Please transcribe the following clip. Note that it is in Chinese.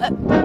哎。